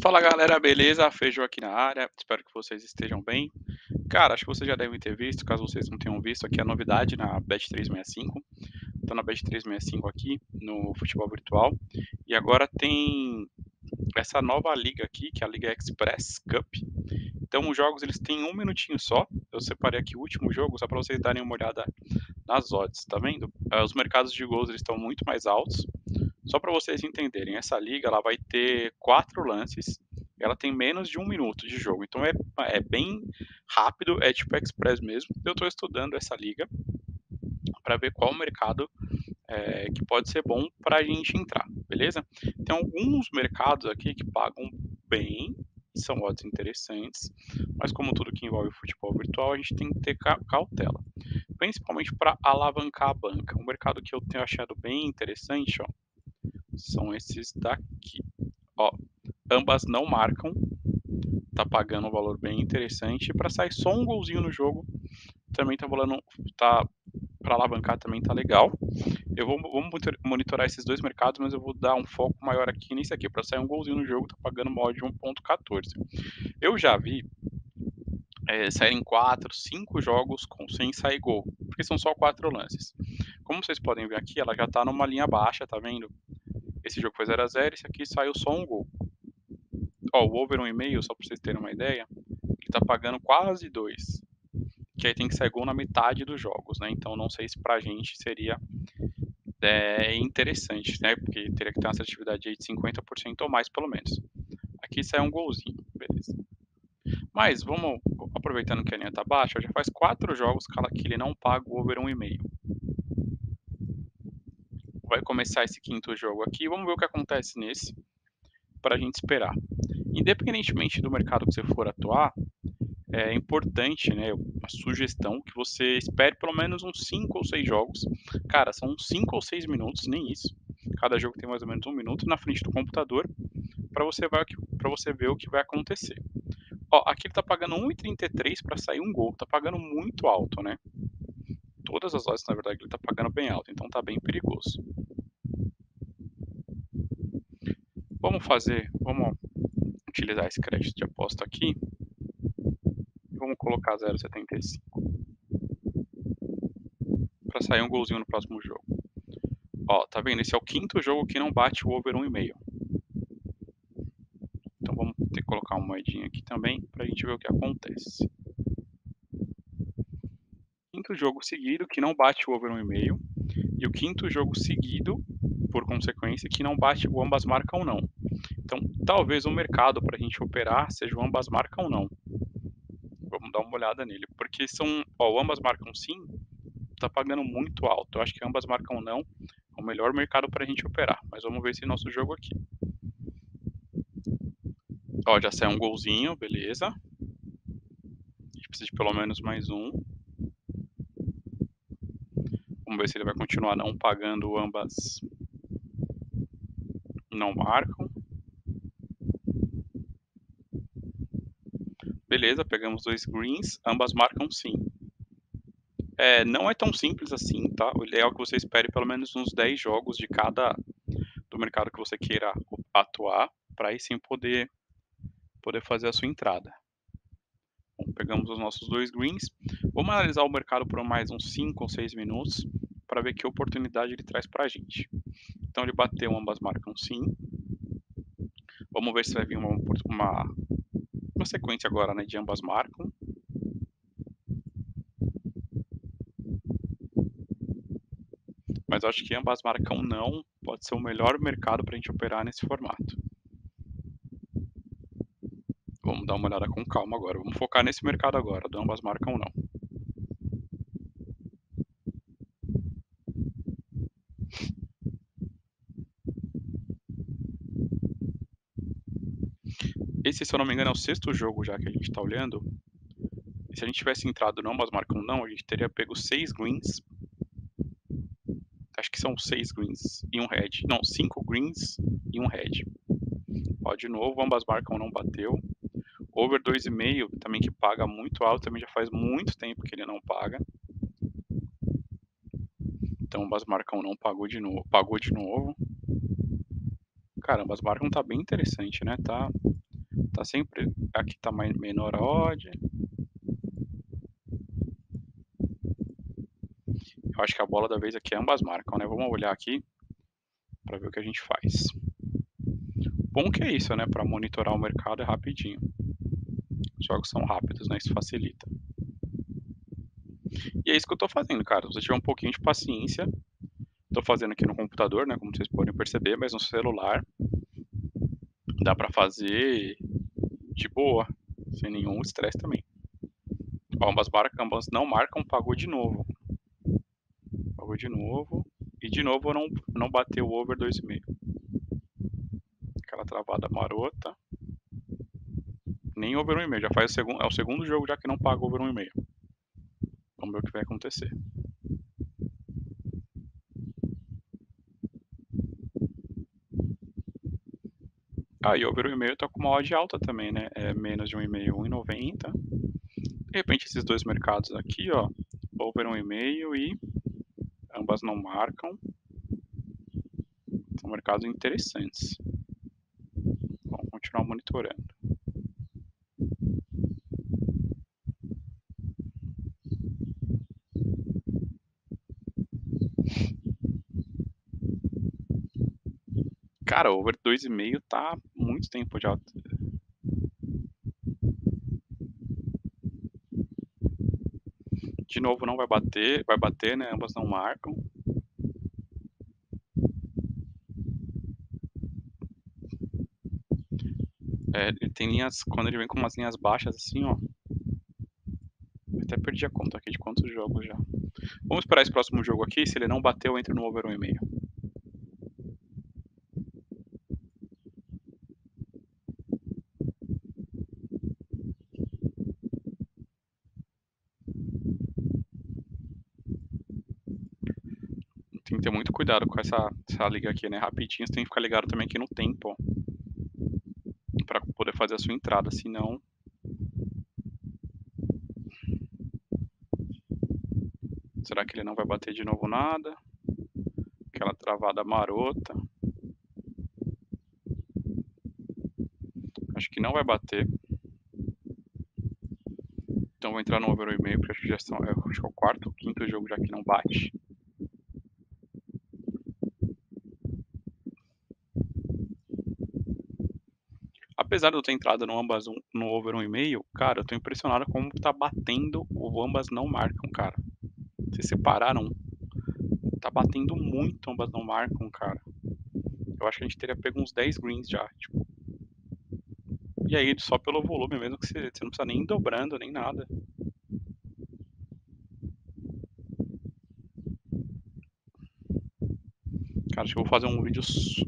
Fala galera, beleza? Feijão aqui na área, espero que vocês estejam bem. Cara, acho que vocês já devem ter visto, caso vocês não tenham visto, aqui a novidade na Bet365. Tô na Bet365 aqui, no futebol virtual, e agora tem essa nova liga aqui, que é a Liga Express Cup. Então os jogos eles têm um minutinho só, eu separei aqui o último jogo, só para vocês darem uma olhada nas odds, tá vendo? Eh, os mercados de gols eles estão muito mais altos, só para vocês entenderem, essa liga ela vai ter quatro lances, ela tem menos de um minuto de jogo, então é, é bem rápido, é tipo express mesmo. Eu estou estudando essa liga para ver qual mercado é, que pode ser bom para a gente entrar, beleza? Tem alguns mercados aqui que pagam bem, são odds interessantes, mas como tudo que envolve futebol virtual, a gente tem que ter cautela, principalmente para alavancar a banca. Um mercado que eu tenho achado bem interessante, ó, são esses daqui. Ó, ambas não marcam, tá pagando um valor bem interessante. Para sair só um golzinho no jogo, também tá valendo, tá para alavancar também tá legal. Eu vou, monitorar esses dois mercados, mas eu vou dar um foco maior aqui nesse aqui. Para sair um golzinho no jogo, tá pagando mod de 1.14. Eu já vi é, saírem 4, 5 jogos com, sem sair gol, porque são só quatro lances. Como vocês podem ver aqui, ela já está numa linha baixa, tá vendo? Esse jogo foi 0x0, esse aqui saiu só um gol. Ó, o over 1,5, só para vocês terem uma ideia, ele tá pagando quase 2. Que aí tem que sair gol na metade dos jogos, né? Então não sei se pra gente seria é, interessante, né? Porque teria que ter uma assertividade aí de 50% ou mais, pelo menos. Aqui sai um golzinho, beleza. Mas vamos, aproveitando que a linha tá baixa, já faz quatro jogos que ele não paga o over 1,5 vai começar esse quinto jogo aqui. Vamos ver o que acontece nesse para a gente esperar. Independentemente do mercado que você for atuar, é importante, né, uma sugestão que você espere pelo menos uns 5 ou 6 jogos. Cara, são 5 ou 6 minutos, nem isso. Cada jogo tem mais ou menos um minuto na frente do computador para você, você ver o que vai acontecer. Ó, aqui ele está pagando 1,33 para sair um gol. Está pagando muito alto, né? Todas as odds, na verdade, ele está pagando bem alto, então está bem perigoso. Vamos fazer, vamos utilizar esse crédito de aposta aqui. Vamos colocar 0,75. Para sair um golzinho no próximo jogo. Ó, tá vendo? Esse é o quinto jogo que não bate o over 1,5. Então vamos ter que colocar uma moedinha aqui também para a gente ver o que acontece. Quinto jogo seguido que não bate o over 1,5. E o quinto jogo seguido, por consequência, que não bate o ambas marcam não. Então, talvez o mercado para a gente operar seja o ambas marcam ou não. Vamos dar uma olhada nele. Porque são, ó, ambas marcam sim, está pagando muito alto. Eu acho que ambas marcam não é o melhor mercado para a gente operar. Mas vamos ver esse nosso jogo aqui. Ó, já saiu um golzinho, beleza. A gente precisa de pelo menos mais um. Vamos ver se ele vai continuar não pagando ambas não marcam. Beleza, pegamos dois greens, ambas marcam sim. É, não é tão simples assim, tá? O ideal é que você espere pelo menos uns 10 jogos de cada do mercado que você queira atuar, para aí sim poder, poder fazer a sua entrada. Bom, pegamos os nossos dois greens. Vamos analisar o mercado por mais uns 5 ou 6 minutos para ver que oportunidade ele traz para a gente. Então ele bateu, ambas marcam sim. Vamos ver se vai vir uma, uma uma sequência agora, né, de ambas marcam. Mas acho que ambas marcam não, pode ser o melhor mercado para a gente operar nesse formato. Vamos dar uma olhada com calma agora. Vamos focar nesse mercado agora, do ambas marcam não. Esse, se eu não me engano, é o sexto jogo já que a gente está olhando. Se a gente tivesse entrado no ambas marcam não, a gente teria pego seis greens. Acho que são seis greens e um red. Não, cinco greens e um red. Ó, de novo, ambas marcam não bateu. Over 2,5 também que paga muito alto, também já faz muito tempo que ele não paga. Então ambas marcam não pagou de novo, pagou de novo. Cara, ambas marcam tá bem interessante, né, tá tá sempre aqui tá mais menor a odd. Eu acho que a bola da vez aqui é ambas marcam, né, vamos olhar aqui para ver o que a gente faz. Bom que é isso, né, para monitorar o mercado é rapidinho. Os jogos são rápidos, né, isso facilita. E é isso que eu tô fazendo, cara, se você tiver um pouquinho de paciência, tô fazendo aqui no computador, né, como vocês podem perceber, mas no celular dá para fazer de boa, sem nenhum estresse também. Ambas marcam, ambas não marcam, pagou de novo. Pagou de novo. E de novo não, não bateu o over 2,5. Aquela travada marota. Nem over 1,5. Já faz o segundo, é o segundo jogo já que não paga over 1,5. Vamos ver o que vai acontecer. Ah, e over 1,5 tá com uma odd alta também, né? É menos de 1,5, 1,90. De repente esses dois mercados aqui, ó, over 1,5 e ambas não marcam. São mercados interessantes. Vamos continuar monitorando. Cara, over 2,5 tá muito tempo já. De novo não vai bater, vai bater, né? Ambas não marcam. É, ele tem linhas, quando ele vem com umas linhas baixas assim, ó. Até perdi a conta aqui de quantos jogos já. Vamos esperar esse próximo jogo aqui, se ele não bater eu entro no over 1,5. Tem que ter muito cuidado com essa, essa liga aqui, né? Rapidinho, você tem que ficar ligado também aqui no tempo. Pra poder fazer a sua entrada, senão... Será que ele não vai bater de novo nada? Aquela travada marota. Acho que não vai bater. Então vou entrar no over 1,5, porque acho que já são, acho que é o quarto ou quinto jogo já que não bate. Apesar de eu ter entrado no ambas no over 1,5, cara, eu tô impressionado como tá batendo o ambas não marcam, cara. Vocês separaram. Tá batendo muito ambas não marcam, cara. Eu acho que a gente teria pego uns 10 greens já, tipo. E aí, só pelo volume mesmo, que você, você não precisa nem dobrando, nem nada. Cara, acho que eu vou fazer um vídeo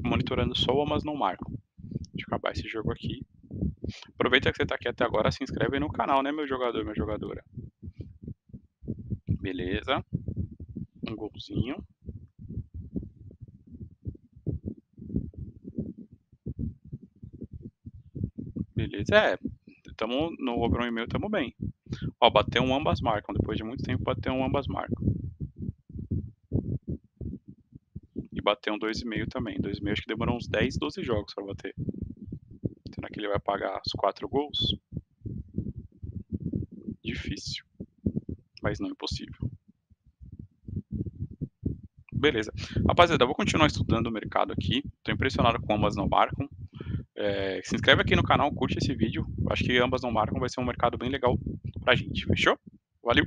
monitorando só o ambas não marcam acabar esse jogo aqui. Aproveita que você está aqui até agora, se inscreve no canal, né, meu jogador, minha jogadora. Beleza. Um golzinho. Beleza, é. Tamo no over 1,5, tamo bem. Ó, bateu um ambas marcam. Depois de muito tempo, bateu um ambas marcam. E bateu um 2,5 também. 2,5 acho que demorou uns 10, 12 jogos para bater que ele vai pagar os quatro gols? Difícil, mas não impossível. Beleza. Rapaziada, eu vou continuar estudando o mercado aqui. Estou impressionado com ambas não marcam. É, se inscreve aqui no canal, curte esse vídeo. Acho que ambas não marcam, vai ser um mercado bem legal pra gente. Fechou? Valeu!